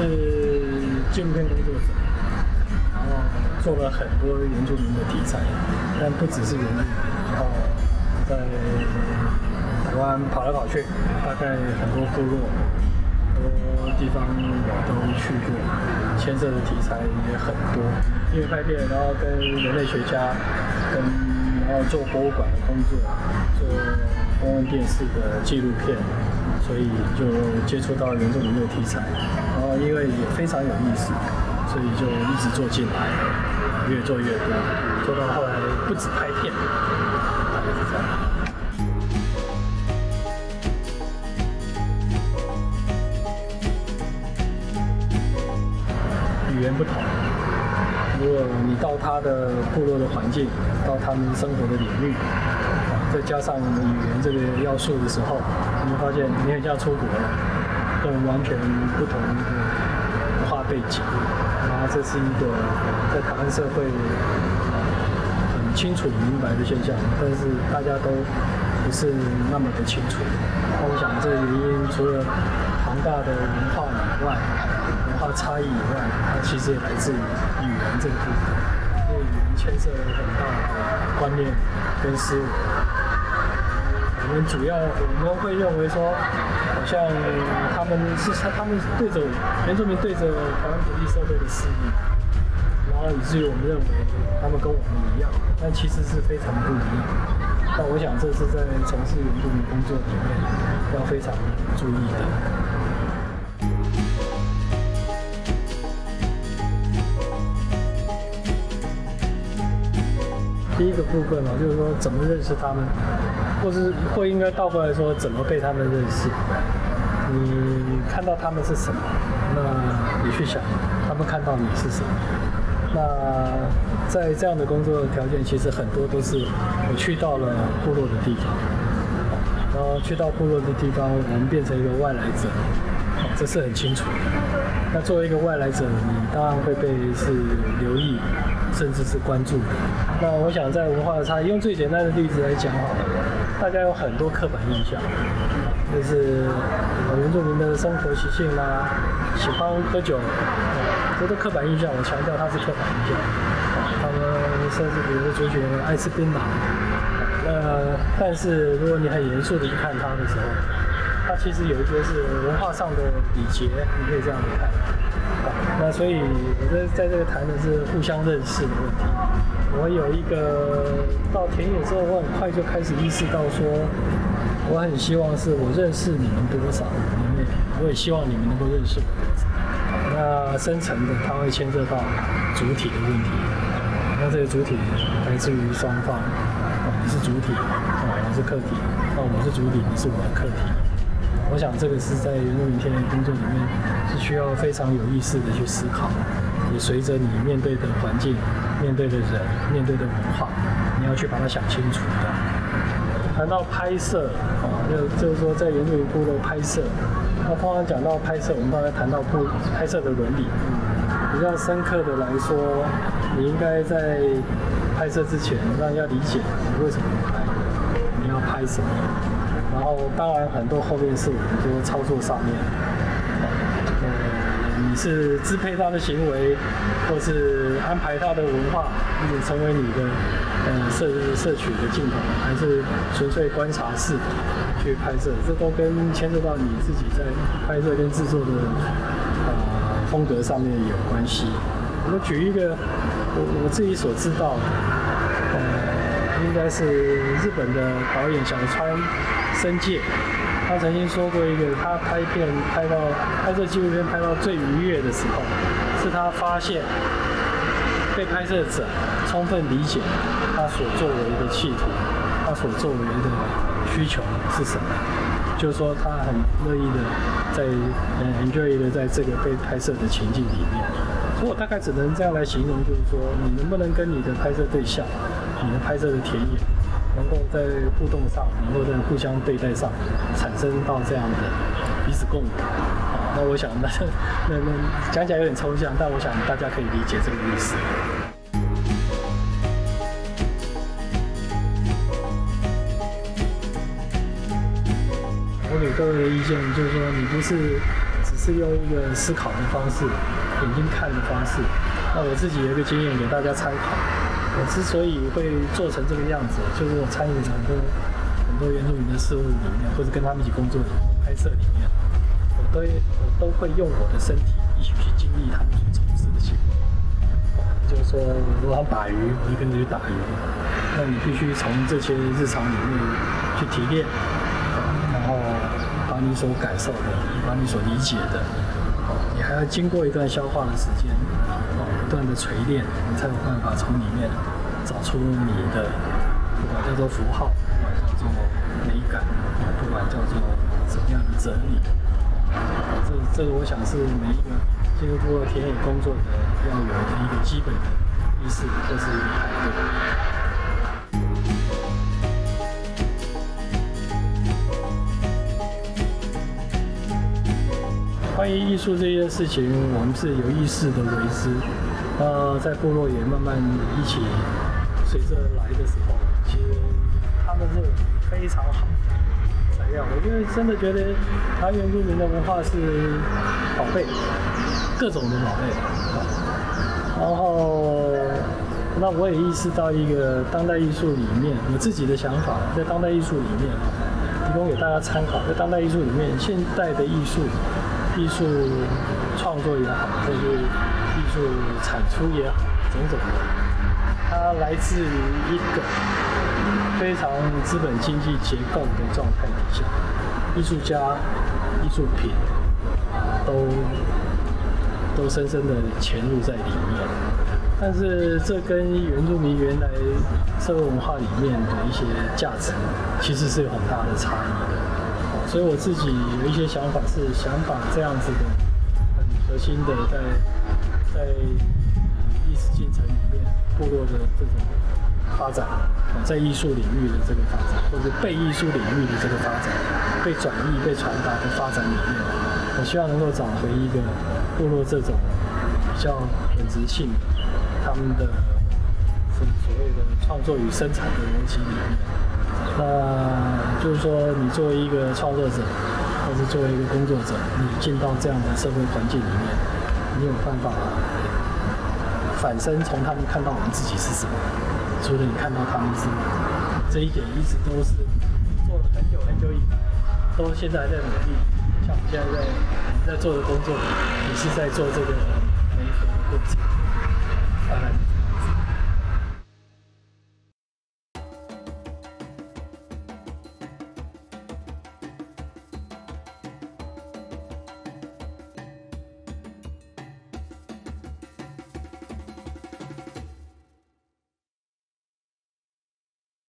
是纪录片工作者，然后做了很多原住民的题材，但不只是原住民，然后在台湾跑来跑去，大概很多部落、很多地方我都去过，牵涉的题材也很多。因为拍片，然后跟人类学家，跟然后做博物馆的工作，做公共电视的纪录片，所以就接触到原住民的题材，然后因为也非常有意思，所以就一直做进来，越做越多，做到后来不止拍片，大概是这样。语言不同，如果你到他的部落的环境，到他们生活的领域，再加上我们语言这个要素的时候，你会发现你很像出国了，跟完全不同的文化背景。然后这是一个在台湾社会很清楚明白的现象，但是大家都不是那么的清楚。那我想这个原因除了庞大的文化以外，文化差异以外，它其实也来自于语言这个部分，因为语言牵涉了很大的观念跟思维。我们主要我们会认为说，好像他们是他他们对着原住民对着台湾独立社会的肆意，然后以至于我们认为他们跟我们一样，但其实是非常不一样。那我想这是在从事原住民工作里面要非常注意的。第一个部分呢，就是说怎么认识他们，或是或应该倒过来说，怎么被他们认识。你看到他们是什么，那你去想，他们看到你是什么。那在这样的工作条件，其实很多都是我去到了部落的地方，然后去到部落的地方，我们变成一个外来者，这是很清楚的。那作为一个外来者，你当然会被是留意，甚至是关注。那我想在文化的差异，用最简单的例子来讲好了，大家有很多刻板印象，就是原住民的生活习性啦，喜欢喝酒，这都刻板印象。我强调它是刻板印象。他们甚至比如说族群爱吃槟榔，那但是如果你很严肃的去看它的时候，它其实有一些是文化上的礼节，你可以这样子看。那所以我在在这个谈的是互相认识的问题。我有一个到田野之后，我很快就开始意识到说，我很希望是我认识你们多少，里面我也希望你们能够认识我多少。那深层的，它会牵涉到主体的问题。那这个主体来自于双方，你是主体，哦，我是客体，那，我是主体，你是我的客体。我想这个是在原住民田野工作里面是需要非常有意识的去思考，也随着你面对的环境、面对的人、面对的文化，你要去把它想清楚的。谈到拍摄，啊，就就是说在原住民部落拍摄，那通常讲到拍摄，我们刚才谈到部拍摄的伦理。比较深刻的来说，你应该在拍摄之前，那要理解你为什么拍，你要拍什么。然后当然很多后面是我们说操作上面，呃，你是支配他的行为，或是安排他的文化，或者成为你的呃摄摄取的镜头，还是纯粹观察式去拍摄，这都跟牵涉到你自己在拍摄跟制作的呃风格上面有关系。我举一个我我自己所知道的，呃，应该是日本的导演小川。深界，他曾经说过一个，他拍片拍到拍摄纪录片拍到最愉悦的时候，是他发现被拍摄者充分理解他所作为的企图，他所作为的需求是什么，就是说他很乐意的在嗯 enjoy 的在这个被拍摄的情境里面。所以我大概只能这样来形容，就是说你能不能跟你的拍摄对象，你的拍摄的田野。能够在互动上，能够在互相对待上，产生到这样的彼此共鸣。啊，那我想，那那那讲起来有点抽象，但我想大家可以理解这个意思。我给各位的意见就是说，你不是只是用一个思考的方式，眼睛看的方式。那我自己有一个经验给大家参考。我之所以会做成这个样子，就是我参与很多很多原住民的事物里面，或者跟他们一起工作的拍摄里面，我都我都会用我的身体一起去经历他们所从事的行为。就是说，如果他打鱼，我就跟着去打鱼。那你必须从这些日常里面去提炼，然后把你所感受的，把你所理解的，你还要经过一段消化的时间。不断的锤炼，你才有办法从里面找出你的，不管叫做符号，不管叫做美感，不管叫做什么样的整理。这这个我想是每一个进入部落田野工作的要有的一个基本的意识，或是一个关于艺术这件事情，我们是有意识的为之。那在部落也慢慢一起随着来的时候，其实他们是非常好的材料。我觉得真的觉得台原住民的文化是宝贝，各种的宝贝。然后，那我也意识到一个当代艺术里面我自己的想法，在当代艺术里面提供给大家参考。在当代艺术里面，现代的艺术、艺术创作也好，或是艺术产出也好，种种的，它来自于一个非常资本经济结构的状态底下，艺术家、艺术品都都深深的潜入在里面。但是这跟原住民原来社会文化里面的一些价值，其实是有很大的差异的。所以我自己有一些想法，是想把这样子的很核心的在。在历史进程里面，部落的这种发展，在艺术领域的这个发展，或者被艺术领域的这个发展，被转移、被传达的发展里面，我希望能够找回一个部落这种比较本质性，他们的创作与生产的逻辑里面。那就是说，你作为一个创作者，或是作为一个工作者，你进到这样的社会环境里面。你有办法反身从他们看到我们自己是什么，除了你看到他们是这一点一直都是做了很久很久以来，都现在还在努力。像我们现在在在做的工作，也是在做这个媒合的过程，当然。